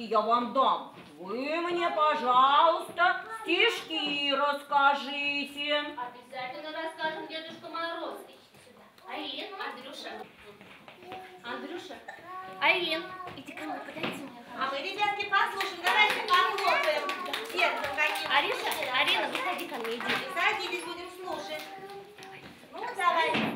подарочки я вам дам, вы мне, пожалуйста, стишки расскажите. Обязательно расскажем Дедушка Мороз. Айлин, Андрюша. Андрюша. Айлин, иди ко мне, подойди мне. А мы, ребятки, послушаем, давайте деткам каким Ариша, Арина, выходи ко мне, иди. Садитесь, будем слушать. Ну, давай,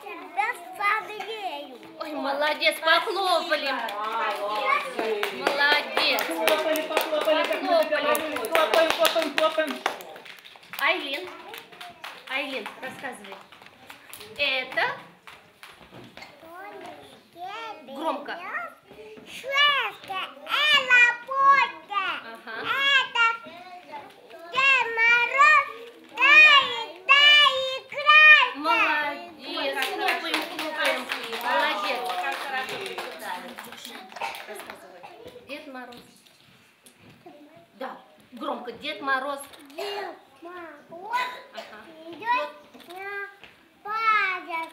тебя согрею. Ой, молодец, похлопали. Молодец. Хлопали, похлопали, мы договорились. Хлопаем, хлопаем, хлопаем. Айлин, Айлин, рассказывай. Это Громко. Шведка, это путка. Ага. Это Дед Мороз, дай, дай играть. молодец. Хлопаем, хлопаем. Молодец. Как хорошо. Дед Мороз. Да, громко. Дед Мороз. Дед Мороз Ага. идет на базар,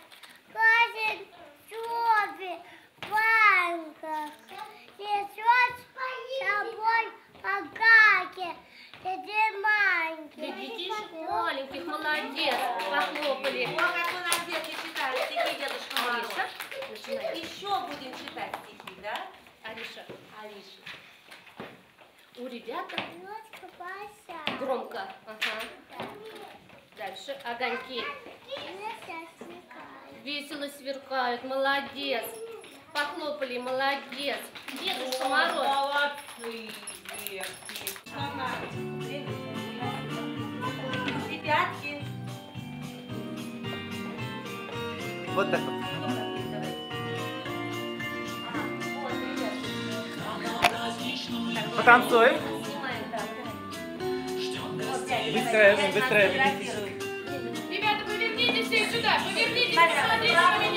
косит шубы, банках, несет с собой погаки, Для для маленьких. детишек маленьких. Молодец. Похлопали. Вот как у нас детки читали стихи Дедушка. Ариша, начинай. Еще будем читать стихи, да? Ариша, Алиша. у базар. громко. Ага. Дальше. Огоньки. Весело сверкают. Молодец. Похлопали. Молодец. Дедушка Мороз. Молодцы, детки. Ребятки. Вот так вот. Потанцуем. Снимаем, да. Быстрее, ну, быстрее. Ребята, повернитесь сюда, повернитесь, посмотрите на меня.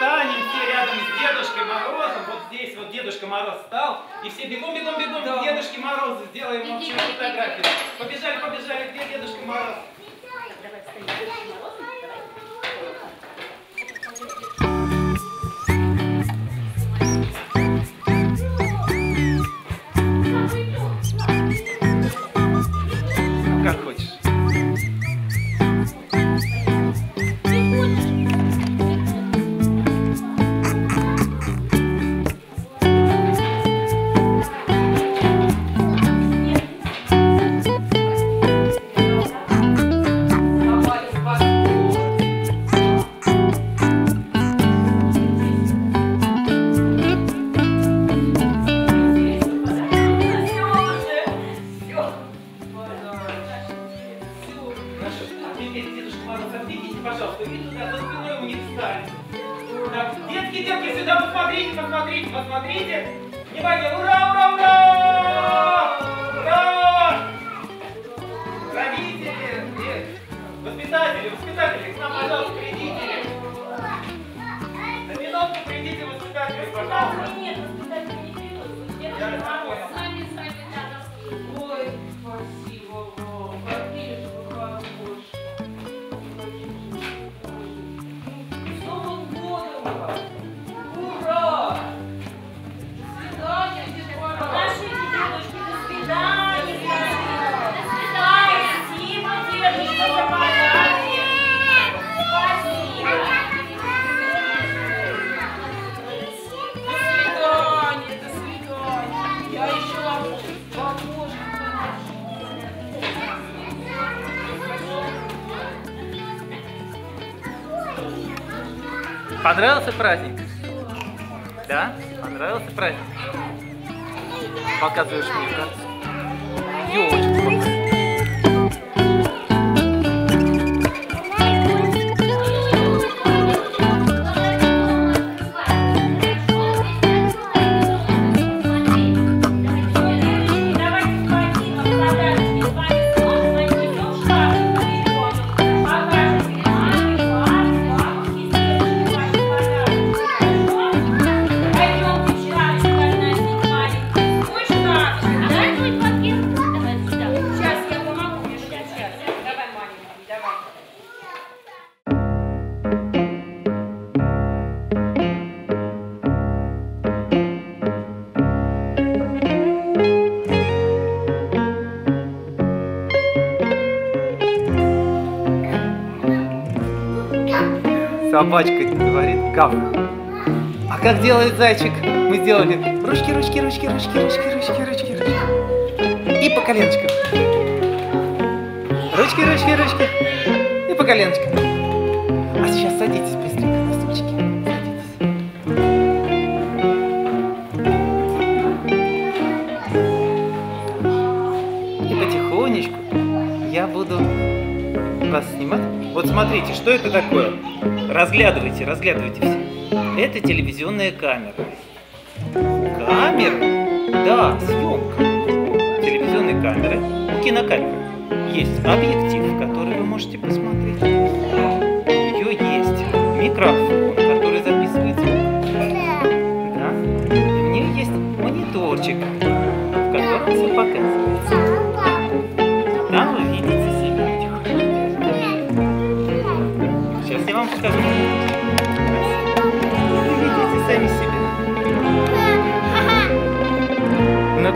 Встанем все рядом с Дедушкой Морозом. Вот здесь вот Дедушка Мороз встал. И все бегом, бегом, бегом к Дедушке Морозу. Сделаем общую фотографию. Побежали, побежали. Где Дедушка Мороз? Давай встань. Дедушка Мороз, воспитатели, воспитатели, к нам, пожалуйста, придите. На минутку придите, воспитатели, пожалуйста. Нет, воспитатели не придут. Я Понравился праздник? Да? Понравился праздник? Показываешь мне, да? Ёлочка. Как делает зайчик? Мы сделали ручки, ручки, ручки, ручки, ручки, ручки, ручки, ручки. И по коленочкам. Ручки, ручки, ручки. И по коленочкам. А сейчас садитесь быстренько на стульчики. Садитесь. И потихонечку я буду вас снимать. Вот смотрите, что это такое? Разглядывайте, разглядывайте все. Это телевизионная камера. Камера? Да, съемка. Телевизионной камеры, ну, кинокамеры. Есть объектив, который вы можете посмотреть. У нее есть микрофон, который записывает звук. Да? И у есть мониторчик, в котором все показывается. Там вы видите себя. Сейчас я вам покажу.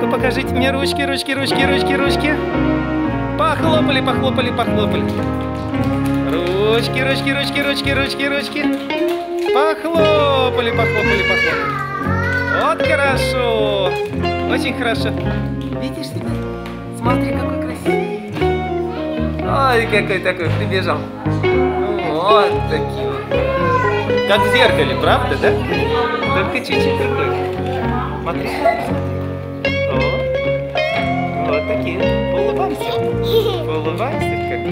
Ну-ка покажите мне ручки, ручки, ручки, ручки, ручки. Похлопали, похлопали, похлопали. Ручки, ручки, ручки, ручки, ручки, ручки. Похлопали, похлопали, похлопали. Вот хорошо. Очень хорошо. Видишь себя? Смотри, какой красивый. Ой, какой такой прибежал. Вот такие вот. Как в зеркале, правда, да? Только чуть-чуть другой. Смотри. О, вот такие. Улыбайся. Улыбайся как.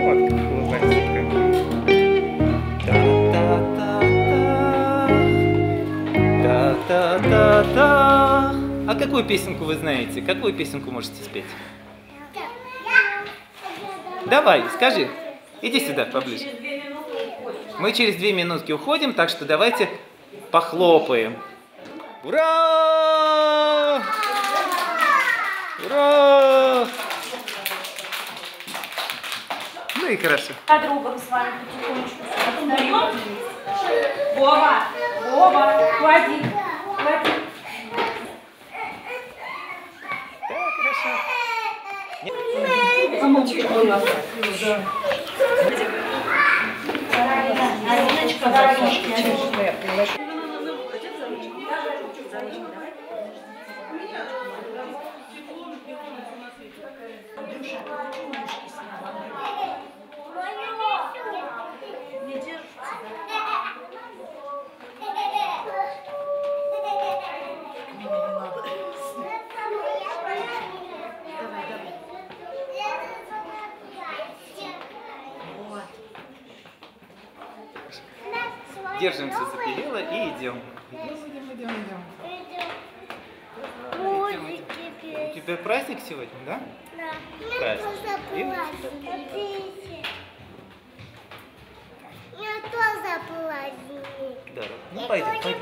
Вот как как. Та-та-та-та. Та-та-та-та. А какую песенку вы знаете? Какую песенку можете спеть? Давай, скажи. Иди сюда поближе. Мы через две минутки уходим, так что давайте похлопаем. Ура! Ура! Ну и хорошо. Подругам с вами потихонечку встаем. Вова, Вова, клади, клади. Да, хорошо. Держимся за перила и идем. Идем, идем, идем, идем. У тебя праздник сегодня, да? Ну пойдем.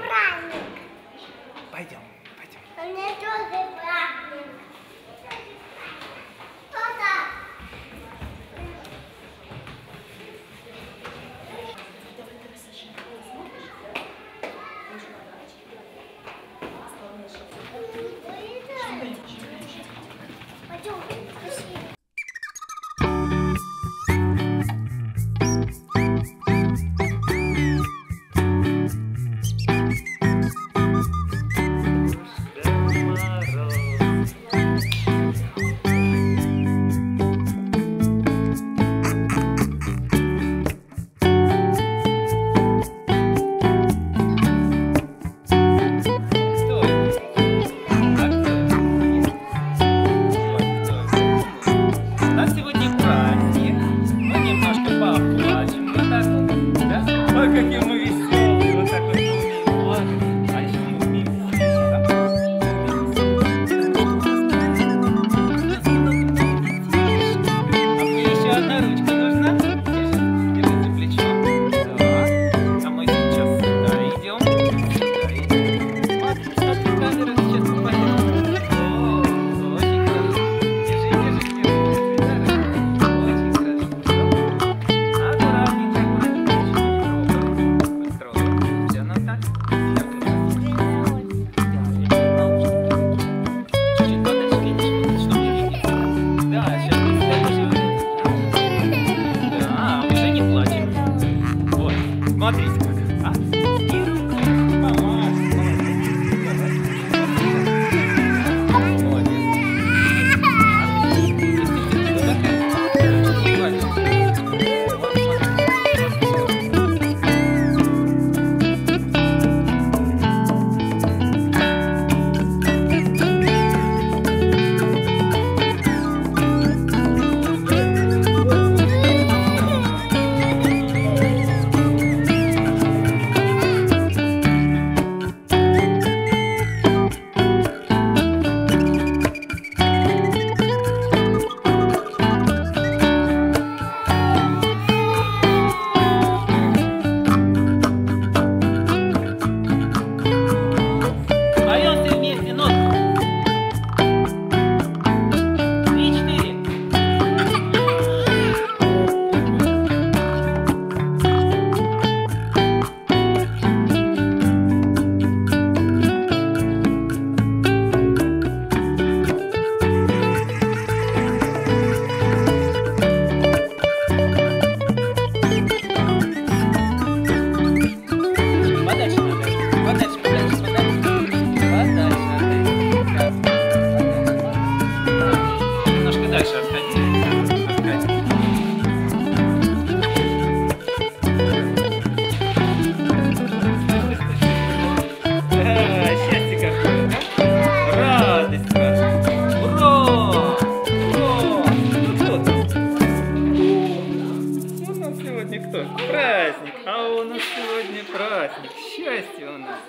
Счастье у нас.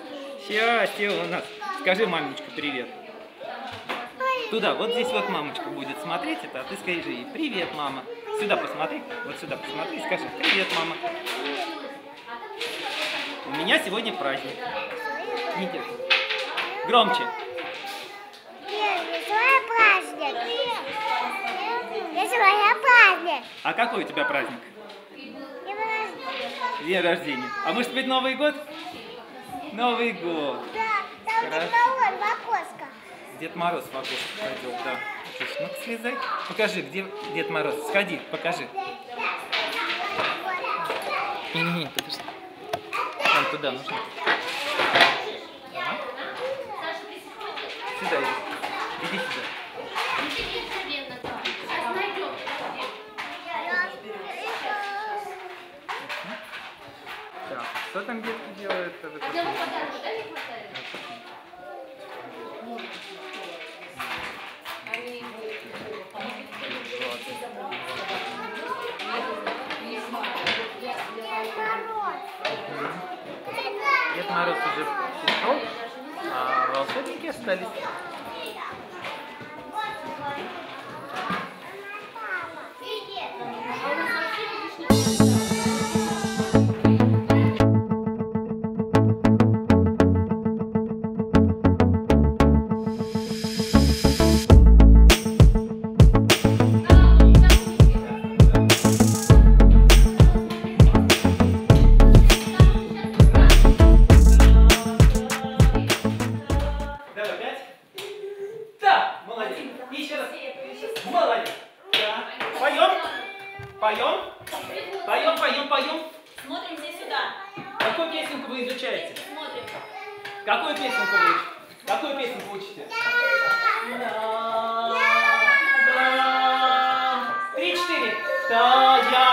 Счастье у нас. Скажи, мамочка, привет. Туда, вот здесь вот мамочка будет смотреть это, а ты скажи ей, привет, мама. Сюда посмотри, вот сюда посмотри, скажи, привет, мама. У меня сегодня праздник. Держи. Громче. А какой у тебя праздник. День рождения. А может быть Новый год? Новый год. Да, там Хорошо. где баллон в окошко. Дед Мороз в окошко пойдет, да. Слушай, ну-ка слезай. Покажи, где Дед Мороз. Сходи, покажи. Не-не-не, подожди. Там туда нужно. Сюда иди. Иди сюда. Так, что там детки этот Одного момент? подарка, да, не хватает? Дед Мороз уже ушел, а волшебники остались. Четыре. Да,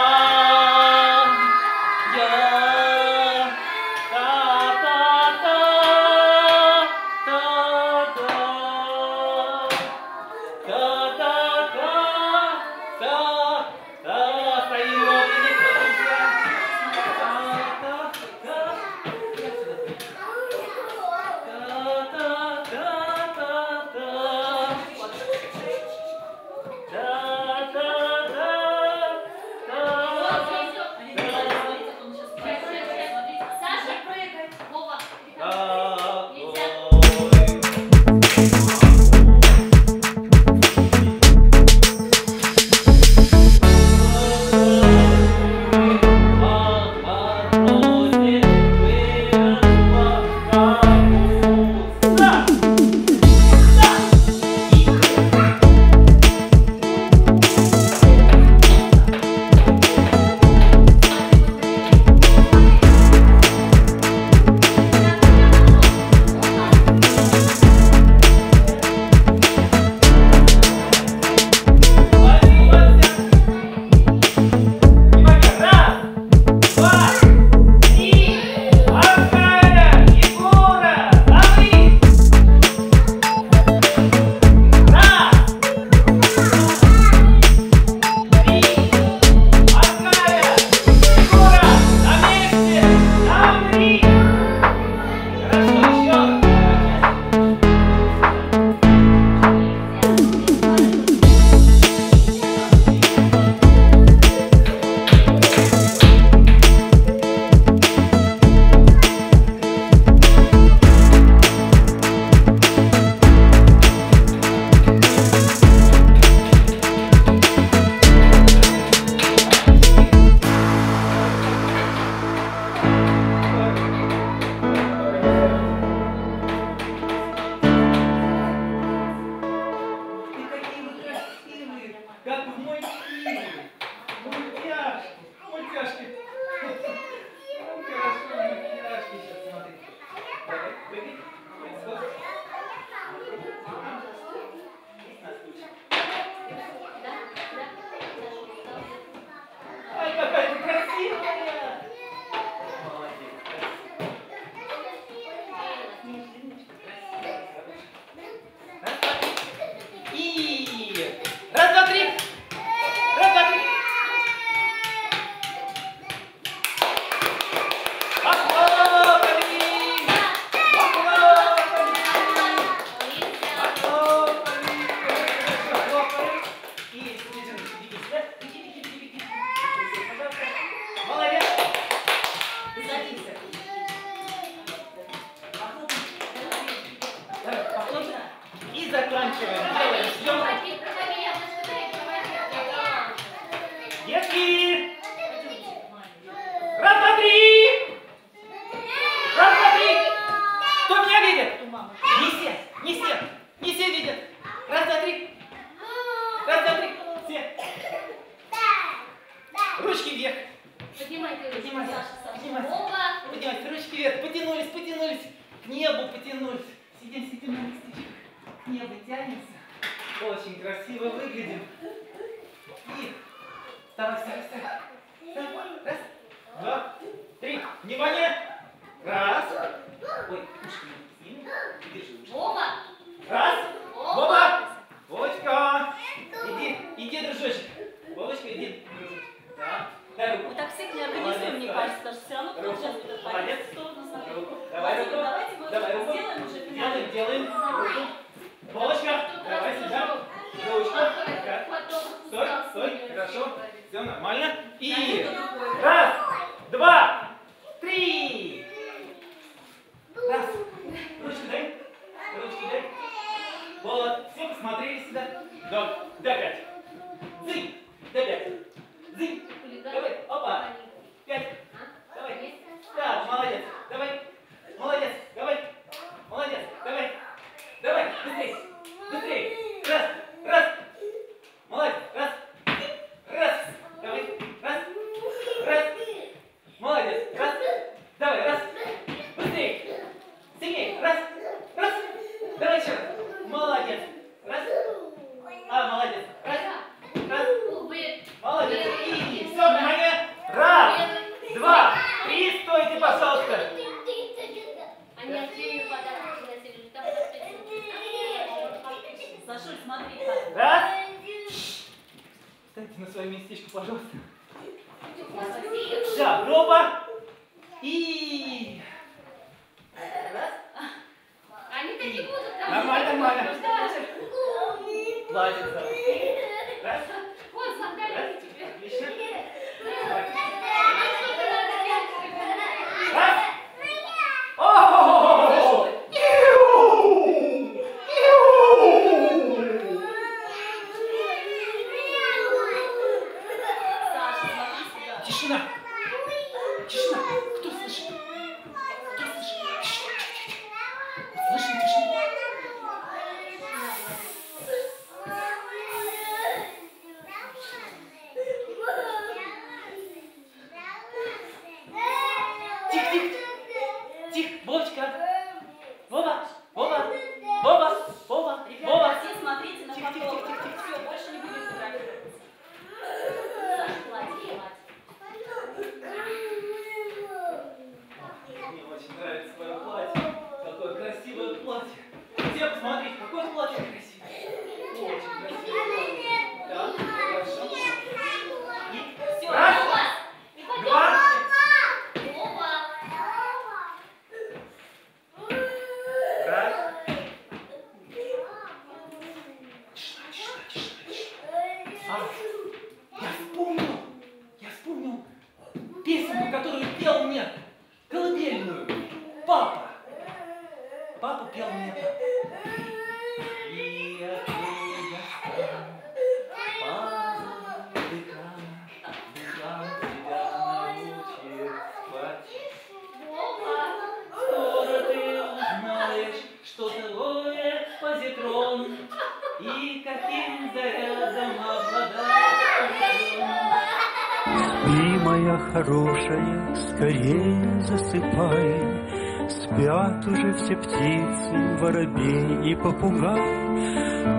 Все птицы, воробей и попугай.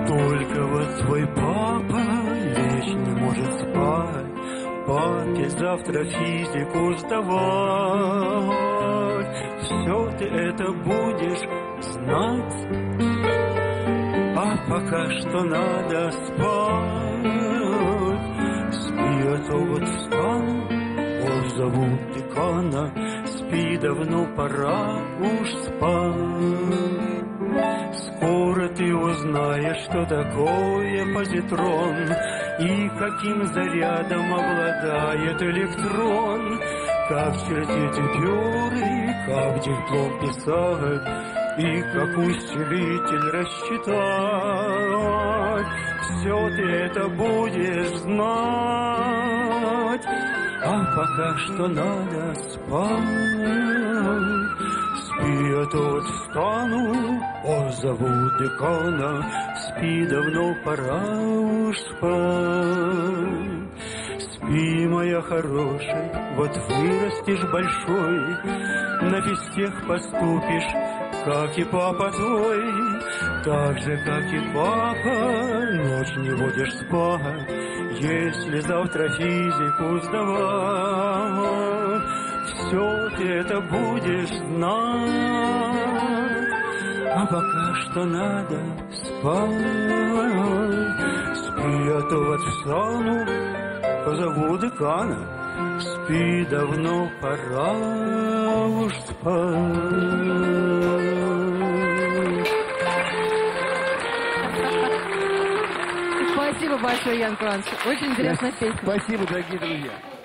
Только вот твой папа лечь не может спать, Папе завтра физику сдавать. Все ты это будешь знать, а пока что надо спать. Спи, а то вот встану, позову декана, Спи, давно пора уж спать. Скоро ты узнаешь, что такое позитрон И каким зарядом обладает электрон. Как чертить эпюры, как диплом писать И как усилитель рассчитать. Все ты это будешь знать А пока что надо спать Спи, то вот встану, позову декана, Спи, давно пора уж спать. Спи, моя хорошая, вот вырастешь большой, На физтех поступишь, как и папа твой, Так же, как и папа, ночь не будешь спать, Если завтра физику сдавать все ты это будешь знать, а пока что надо спать. Спи, а то вот встану, позову декана. Спи, давно пора уж спать. Спасибо большое, Ян Иванович. Очень интересная песня. Спасибо, дорогие друзья.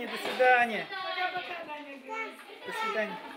Свидания, до свидания. До свидания.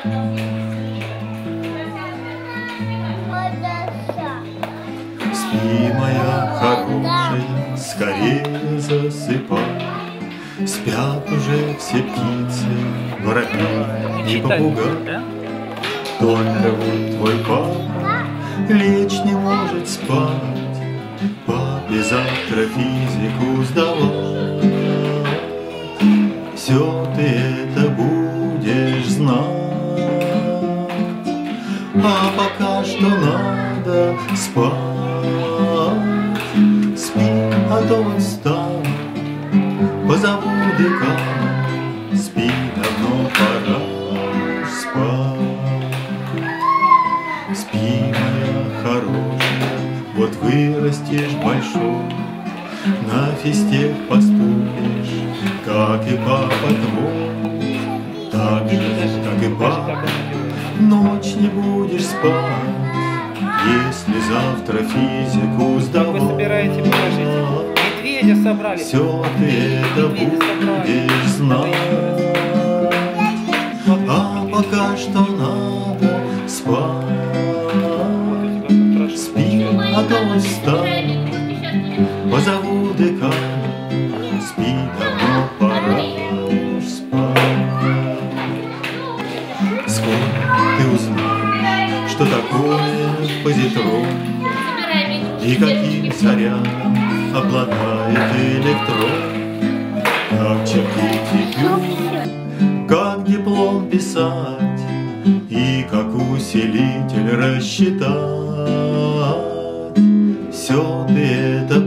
Спи, моя хорошая, скорее засыпай. Спят уже все птицы, воробьи и попугай. Только вот твой папа лечь не может спать. Папе завтра физику сдавать. Все ты это будешь знать. А пока что надо спать. Спи, а то устал. Позову декана. Спи, давно пора уж спать. Спи, моя хорошая, вот вырастешь большой, На физтех поступишь, как и папа твой, Так же, как и папа, ночь не будешь спать, Если завтра физику Как сдавать. вы собираете, покажите. Медведя собрали. Все ты это будешь знать, а пока что надо спать. Спи, а то устал, позову декана. Такое позитрон и каким зарядом обладает электрон. Как чертить этюд, как диплом писать и как усилитель рассчитать. Все ты это